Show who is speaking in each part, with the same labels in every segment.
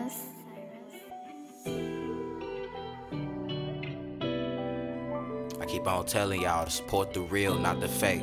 Speaker 1: Cyrus. I keep on telling y'all to support the real, not the fake.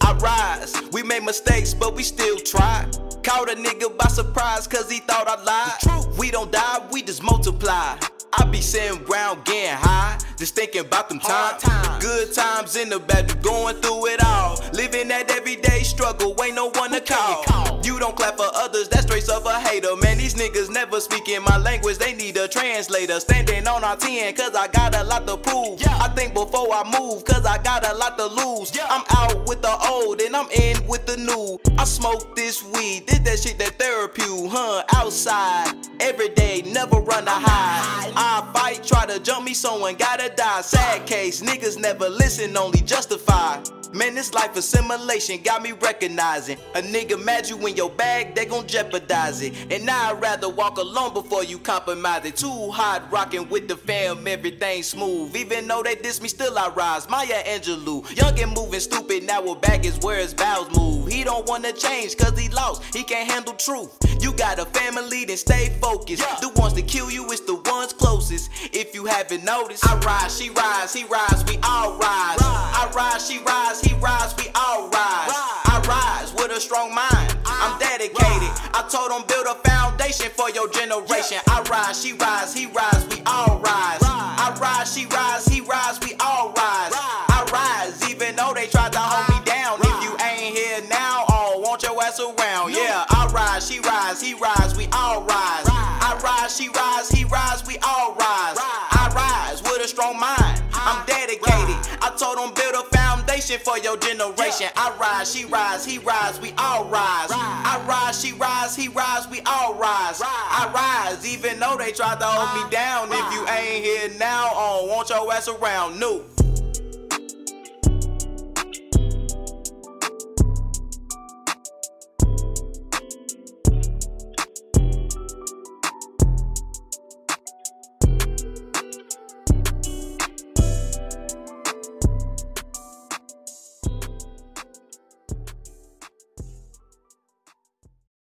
Speaker 2: I rise, we made mistakes, but we still try. Caught a nigga by surprise, cause he thought I lied. True, we don't die, we just multiply. I be sitting round getting high, just thinking about them times. Time. The good times in the bad, going through it all. Living at the everyday struggle, ain't no one to call. You don't clap for others, that's straight of a hater. Man, these niggas never speaking my language, they need a translator. Standing on our 10, cause I got a lot to prove. Yeah. I think before I move, cause I got a lot to lose. Yeah. I'm out with the old and I'm in with the new. I smoke this weed, did that shit that therapy, huh? Outside, every day, never run a high. I fight, try to jump me, someone gotta die. Sad case, niggas never listen, only justify. Man, this life assimilation got me recognizing. A nigga mad you in your bag, they gon' jeopardize it. And I'd rather walk alone before you compromise it. Too hot, rocking with the fam, everything smooth. Even though they diss me, still I rise. Maya Angelou, young and moving stupid, now we're back is where his vows move. He don't wanna change, cause he lost, he can't handle truth. You got a family, then stay focused. The ones that kill you is the ones closest. If you haven't noticed, I rise, she rise, he rise, we all rise. I rise, she rise, he rise, we all rise. I rise with a strong mind. I'm dedicated. I told him build a foundation for your generation. I rise, she rise, he rise, we all rise. I rise, she rise, he rise, we all rise. I rise, even though they tried to hold me down. If you ain't here now, oh, I don't want your ass around. Yeah, I rise, she rise, he rise, we all rise. I rise, she rise, rise, we all rise. I rise with a strong mind. I'm dedicated. I told him build a foundation for your generation. I rise, she rise, he rise, we all rise. I rise, she rise, he rise, we all rise. I rise, even though they tried to hold me down. If you ain't here now, I don't want your ass around. Newt.